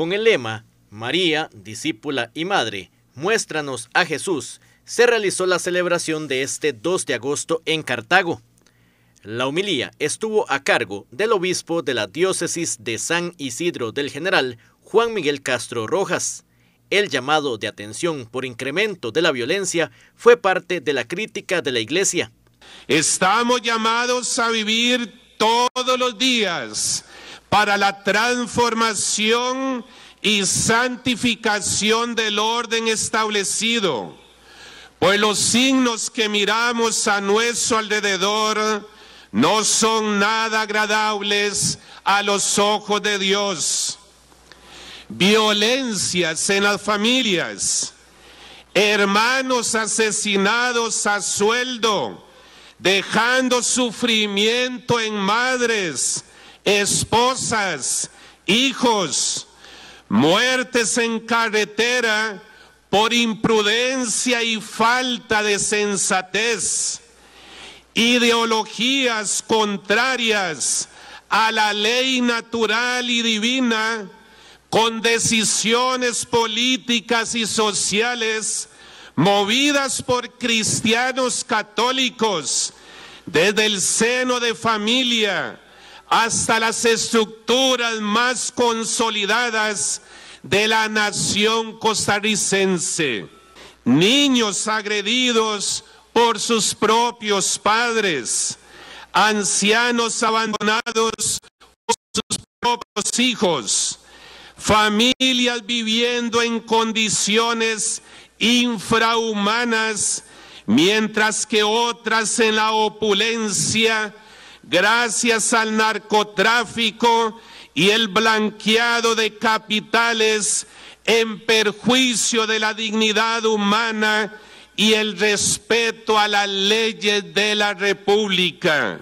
Con el lema María, discípula y madre, muéstranos a Jesús, se realizó la celebración de este 2 de agosto en Cartago. La humilía estuvo a cargo del obispo de la diócesis de San Isidro del General, Juan Miguel Castro Rojas. El llamado de atención por incremento de la violencia fue parte de la crítica de la Iglesia. Estamos llamados a vivir todos los días para la transformación y santificación del orden establecido. Pues los signos que miramos a nuestro alrededor no son nada agradables a los ojos de Dios. Violencias en las familias, hermanos asesinados a sueldo, dejando sufrimiento en madres, esposas, hijos, muertes en carretera por imprudencia y falta de sensatez, ideologías contrarias a la ley natural y divina, con decisiones políticas y sociales movidas por cristianos católicos desde el seno de familia, hasta las estructuras más consolidadas de la nación costarricense. Niños agredidos por sus propios padres, ancianos abandonados por sus propios hijos, familias viviendo en condiciones infrahumanas, mientras que otras en la opulencia gracias al narcotráfico y el blanqueado de capitales en perjuicio de la dignidad humana y el respeto a las leyes de la República.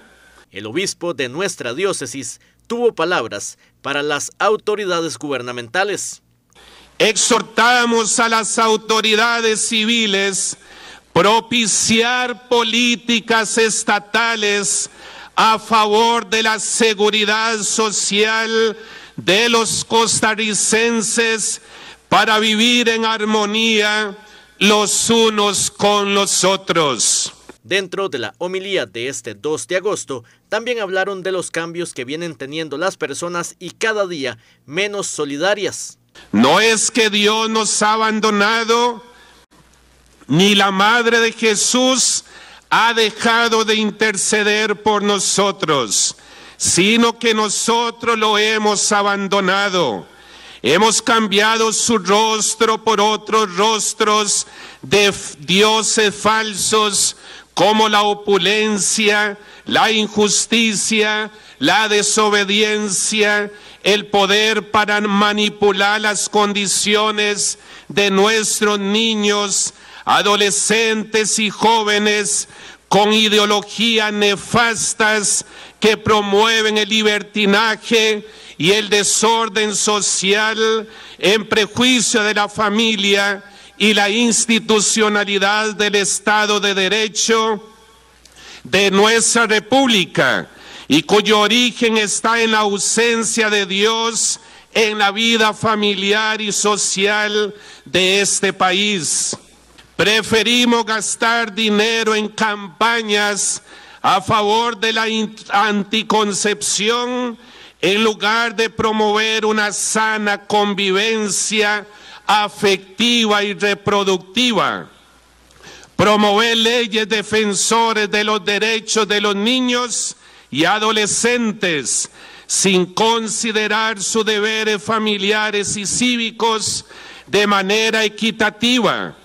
El obispo de nuestra diócesis tuvo palabras para las autoridades gubernamentales. Exhortamos a las autoridades civiles propiciar políticas estatales a favor de la seguridad social de los costarricenses para vivir en armonía los unos con los otros. Dentro de la homilía de este 2 de agosto, también hablaron de los cambios que vienen teniendo las personas y cada día menos solidarias. No es que Dios nos ha abandonado, ni la Madre de Jesús ha dejado de interceder por nosotros, sino que nosotros lo hemos abandonado. Hemos cambiado su rostro por otros rostros de dioses falsos como la opulencia, la injusticia, la desobediencia, el poder para manipular las condiciones de nuestros niños, adolescentes y jóvenes con ideologías nefastas que promueven el libertinaje y el desorden social en prejuicio de la familia y la institucionalidad del Estado de Derecho de nuestra República y cuyo origen está en la ausencia de Dios en la vida familiar y social de este país. Preferimos gastar dinero en campañas a favor de la anticoncepción en lugar de promover una sana convivencia afectiva y reproductiva. Promover leyes defensores de los derechos de los niños y adolescentes sin considerar sus deberes familiares y cívicos de manera equitativa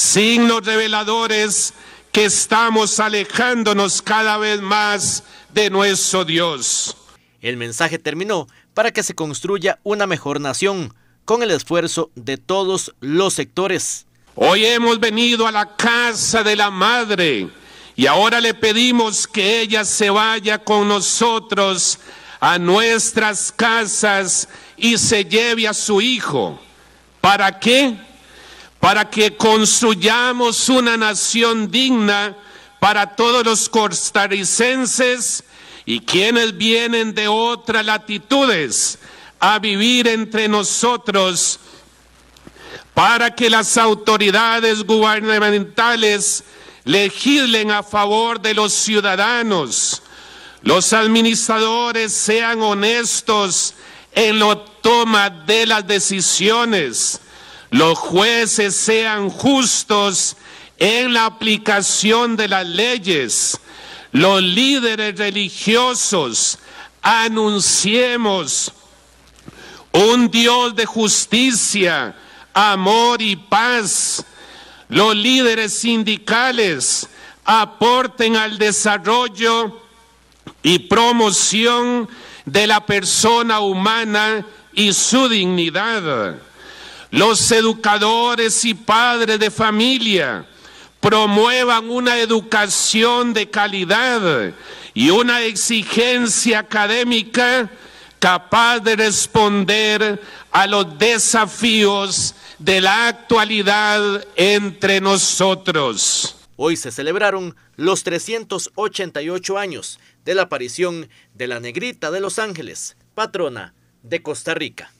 signos reveladores que estamos alejándonos cada vez más de nuestro Dios. El mensaje terminó para que se construya una mejor nación con el esfuerzo de todos los sectores. Hoy hemos venido a la casa de la Madre y ahora le pedimos que ella se vaya con nosotros a nuestras casas y se lleve a su hijo. ¿Para qué? Para que construyamos una nación digna para todos los costarricenses y quienes vienen de otras latitudes a vivir entre nosotros para que las autoridades gubernamentales legislen a favor de los ciudadanos, los administradores sean honestos en la toma de las decisiones, los jueces sean justos en la aplicación de las leyes, los líderes religiosos anunciemos un Dios de justicia, amor y paz. Los líderes sindicales aporten al desarrollo y promoción de la persona humana y su dignidad. Los educadores y padres de familia promuevan una educación de calidad y una exigencia académica capaz de responder a los desafíos de la actualidad entre nosotros. Hoy se celebraron los 388 años de la aparición de la Negrita de los Ángeles, patrona de Costa Rica.